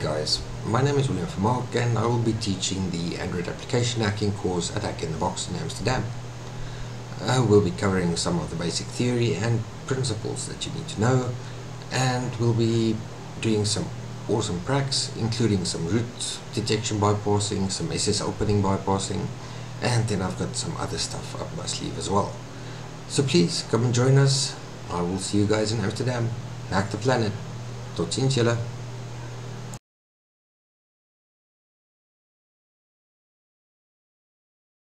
Guys, my name is William Vermaak and I will be teaching the Android application hacking course at Hack in the Box in Amsterdam. Uh, I will be covering some of the basic theory and principles that you need to know and we'll be doing some awesome pracs including some root detection bypassing, some SSL pinning bypassing and then I've got some other stuff up my sleeve as well. So please come and join us. I will see you guys in Amsterdam. Hack the planet. Tot ziens jullie.